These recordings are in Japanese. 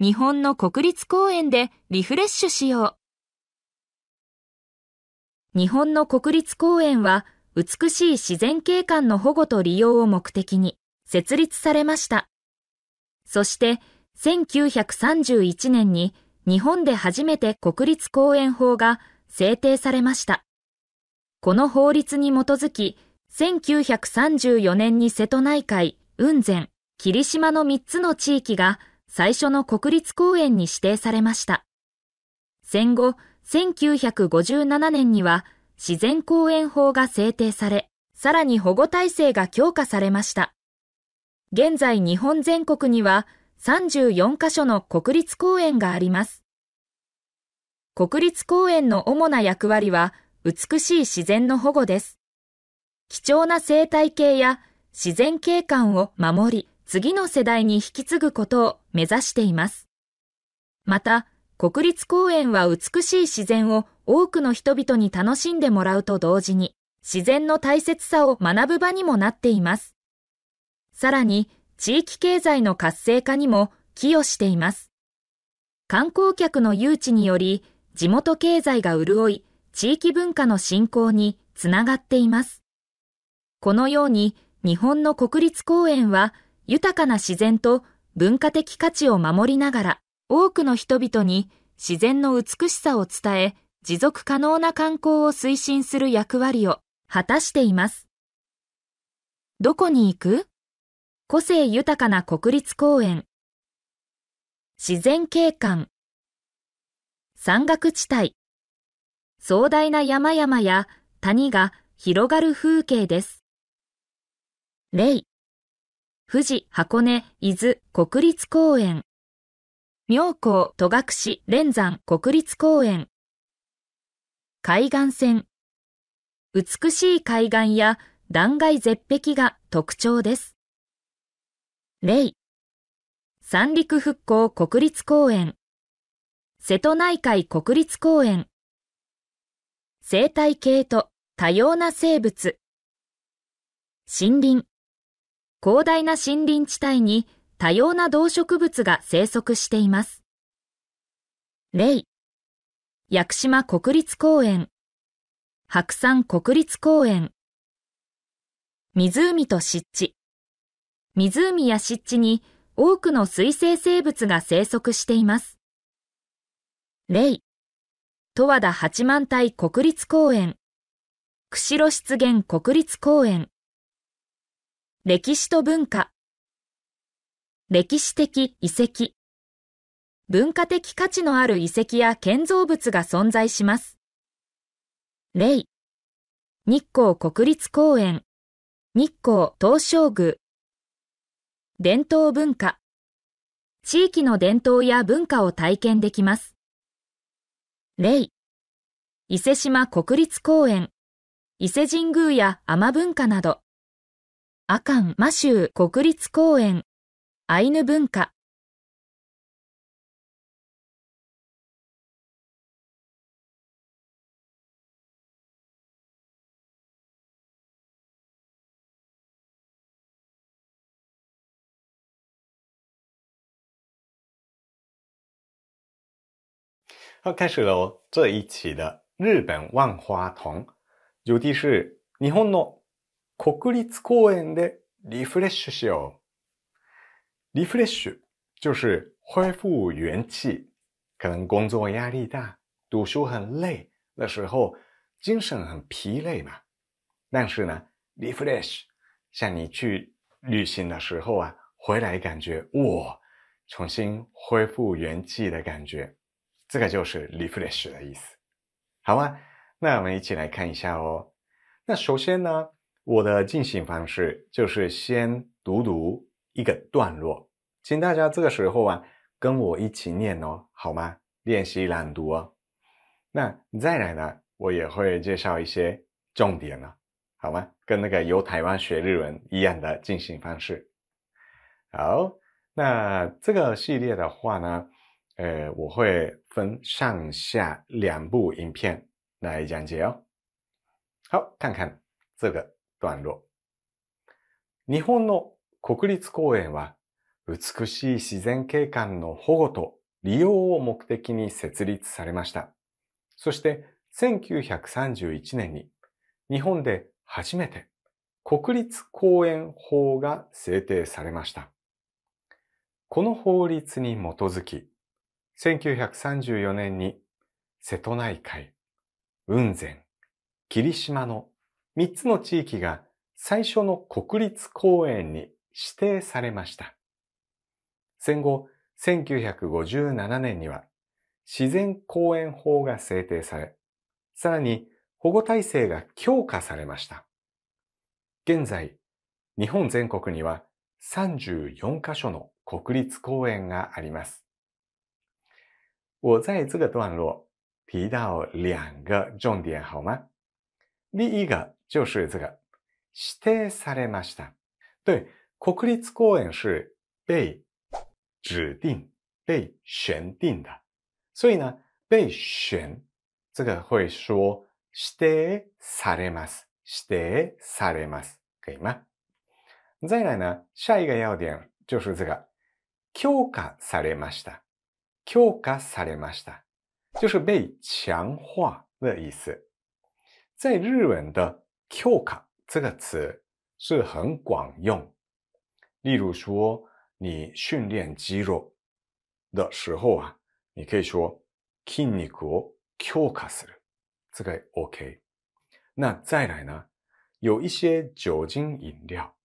日本の国立公園でリフレッシュしよう。日本の国立公園は美しい自然景観の保護と利用を目的に設立されました。そして1931年に日本で初めて国立公園法が制定されました。この法律に基づき1934年に瀬戸内海、雲仙、霧島の3つの地域が最初の国立公園に指定されました。戦後、1957年には自然公園法が制定され、さらに保護体制が強化されました。現在日本全国には34カ所の国立公園があります。国立公園の主な役割は美しい自然の保護です。貴重な生態系や自然景観を守り、次の世代に引き継ぐことを目指しています。また、国立公園は美しい自然を多くの人々に楽しんでもらうと同時に、自然の大切さを学ぶ場にもなっています。さらに、地域経済の活性化にも寄与しています。観光客の誘致により、地元経済が潤い、地域文化の振興につながっています。このように、日本の国立公園は、豊かな自然と文化的価値を守りながら、多くの人々に自然の美しさを伝え、持続可能な観光を推進する役割を果たしています。どこに行く？個性豊かな国立公園。自然景観。山岳地帯。壮大な山々や谷が広がる風景です。例。富士箱根伊豆国立公園。妙高戸隠連山国立公園。海岸線。美しい海岸や断崖絶壁が特徴です。例三陸復興国立公園。瀬戸内海国立公園。生態系と多様な生物。森林。広大な森林地帯に多様な動植物が生息しています。例、屋久島国立公園、白山国立公園、湖と湿地。湖や湿地に多くの水生生物が生息しています。例、十和田八幡平国立公園、釧路湿原国立公園、歴史と文化。歴史的遺跡。文化的価値のある遺跡や建造物が存在します。例。日光国立公園。日光東照宮。伝統文化。地域の伝統や文化を体験できます。例。伊勢島国立公園。伊勢神宮や天文化など。阿寒マ州国立公園。アイヌ文化。好，开始了这一期的日本万花筒，主题是日本の国立公園でリフレッシュしよう。リフレッシュ就是恢复元气。可能工作压力大，读书很累的时候，精神很疲累嘛。但是呢，refresh，像你去旅行的时候啊，回来感觉哇，重新恢复元气的感觉，这个就是 refresh 的意思。好啊，那我们一起来看一下哦。那首先呢。 我的进行方式就是先读读一个段落，请大家这个时候啊跟我一起念哦，好吗？练习朗读哦。那再来呢，我也会介绍一些重点了，好吗？跟那个游台湾学日文一样的进行方式。好，那这个系列的话呢，呃，我会分上下两部影片来讲解哦。好，看看这个。段落。日本の国立公園は美しい自然景観の保護と利用を目的に設立されました。そして1931年に日本で初めて国立公園法が制定されました。この法律に基づき、1934年に瀬戸内海、雲仙、霧島の3つの地域が最初の国立公園に指定されました。戦後、1957年には自然公園法が制定され、さらに保護体制が強化されました。現在、日本全国には34カ所の国立公園があります。我在这个段落提到两个重点好吗？第一个就是这个指定されました。对，国立公園是被指定、被选定的。所以呢，被选这个会说指定されます。指定されます。可以吗？再来呢，下一个要点就是这个強化されました。強化されました，就是被强化的意思。在日文的“ 強化”这个词是很广用。例如说，你训练肌肉的时候啊。你可以说筋肉を強化する，这个 OK。那再来呢？有一些酒精饮料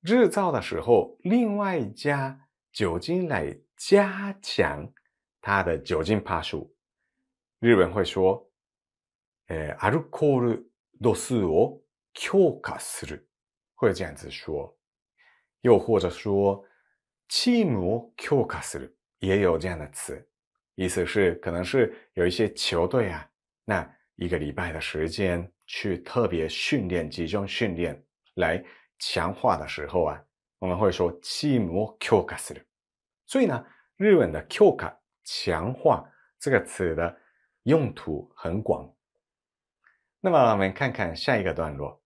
日造的时候，另外加酒精来加强它的酒精帕数。日本会说，呃，アルコール 度数を強化する，会这样子说。又或者说，チームを強化する，也有这样的词。意思是，可能是有一些球队啊，那一个礼拜的时间去特别训练、集中训练来强化的时候啊，我们会说チームを強化する。所以呢，日文的強化强化这个词的用途很广。 那么我们看看下一个段落。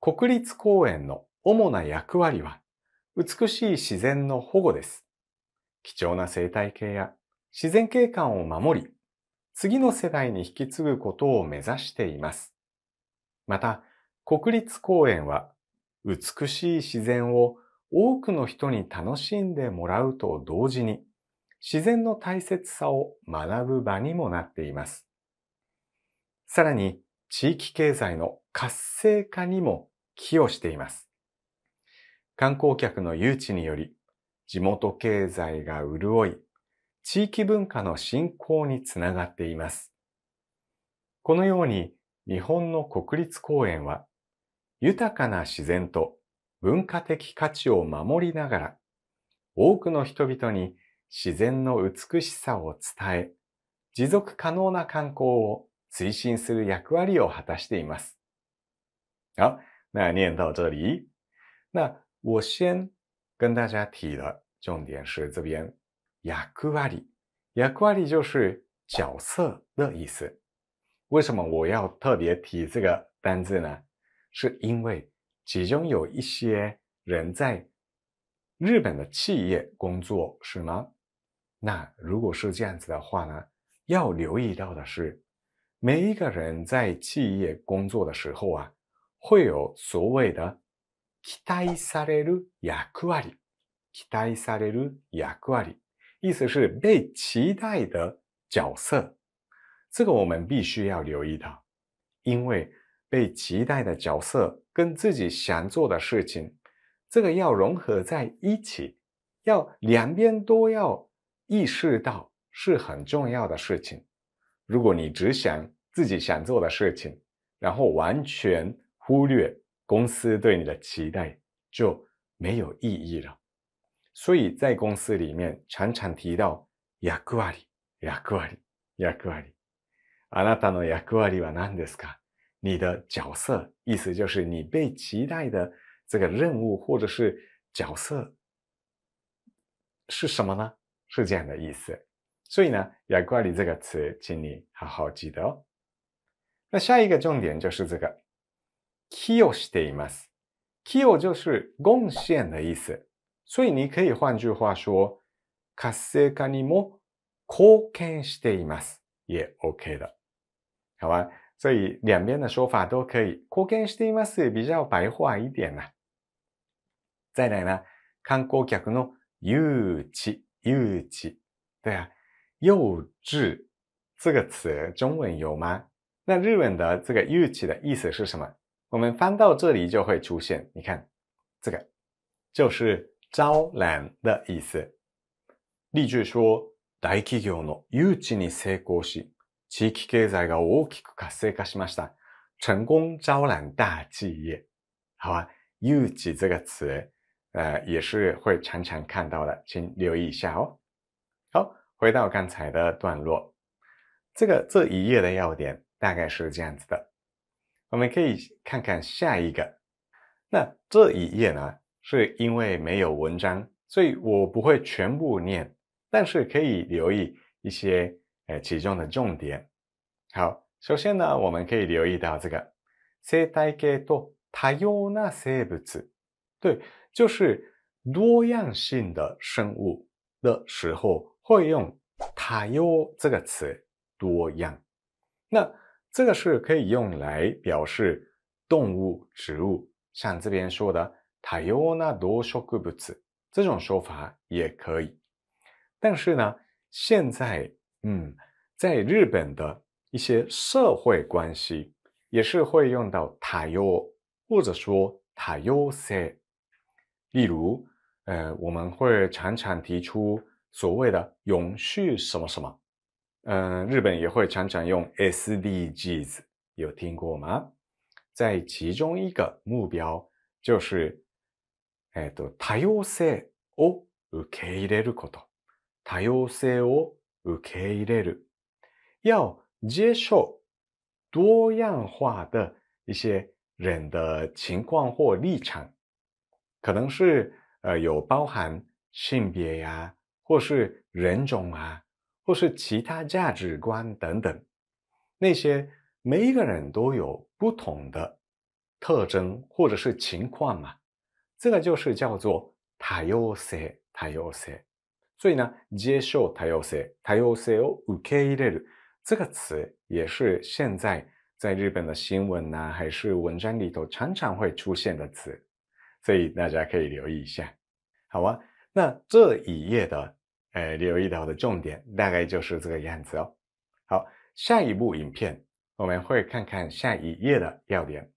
国立公園の主な役割は美しい自然の保護です。貴重な生態系や自然景観を守り、次の世代に引き継ぐことを目指しています。また、国立公園は美しい自然を多くの人に楽しんでもらうと同時に、自然の大切さを学ぶ場にもなっています。さらに、地域経済の活性化にも寄与しています。観光客の誘致により、地元経済が潤い、地域文化の振興につながっています。このように日本の国立公園は豊かな自然と文化的価値を守りながら多くの人々に自然の美しさを伝え持続可能な観光を推進する役割を果たしています。好，那念到这里，那我先跟大家提的重点是这边役割。役割就是角色的意思。为什么我要特别提这个单字呢？是因为其中有一些人在日本的企业工作，是吗？那如果是这样子的话呢，要留意到的是， 每一个人在企业工作的时候啊，会有所谓的期待される役割。期待される役割，意思是被期待的角色。这个我们必须要留意到，因为被期待的角色跟自己想做的事情，这个要融合在一起，要两边都要意识到是很重要的事情。 如果你只想自己想做的事情，然后完全忽略公司对你的期待，就没有意义了。所以在公司里面常常提到役割、役割、役割。あなたの役割は何ですか？你的角色，意思就是你被期待的这个任务或者是角色是什么呢？是这样的意思。 所以呢，役割这个词，请你好好记得哦。那下一个重点就是这个，寄与しています。寄与就是贡献的意思。所以你可以换句话说，活性化にも貢献しています也 OK 的，好吧？所以两边的说法都可以。貢献しています比较白话一点啦。再来呢，観光客の誘致，誘致，对啊，幼稚这个词中文有吗？那日文的这个誘致的意思是什么？我们翻到这里就会出现，你看这个就是招揽的意思。例句说，大企業の誘致に成功し、地域経済が大きく活性化しました。成功招揽大企业，好啊，誘致这个词，呃，也是会常常看到的，请留意一下哦。 回到刚才的段落，这个这一页的要点大概是这样子的。我们可以看看下一个。那这一页呢，是因为没有文章，所以我不会全部念，但是可以留意一些呃其中的重点。好，首先呢，我们可以留意到这个生態系と多様な生物，对，就是多样性的生物的时候会用多様这个词，多样。那这个是可以用来表示动物、植物，像这边说的多様な動植物这种说法也可以。但是呢，现在嗯，在日本的一些社会关系也是会用到多様，或者说多様性。例如，呃，我们会常常提出所谓的永续什么什么。嗯，日本也会常常用 SDGs，有听过吗？在其中一个目标就是，えっと多様性を受け入れること。多様性を受け入れる，要接受多样化的一些人的情况或立场，可能是呃有包含性别呀， 或是人种啊。或是其他价值观等等，那些每一个人都有不同的特征或者是情况嘛，这个就是叫做多様性、多様性。所以呢，接受多様性、多様性を受け入れる这个词，也是现在在日本的新闻呐，还是文章里头常常会出现的词，所以大家可以留意一下，好啊。那这一页的。 呃，留意到的重点大概就是这个样子哦。好，下一部影片我们会看看下一页的要点。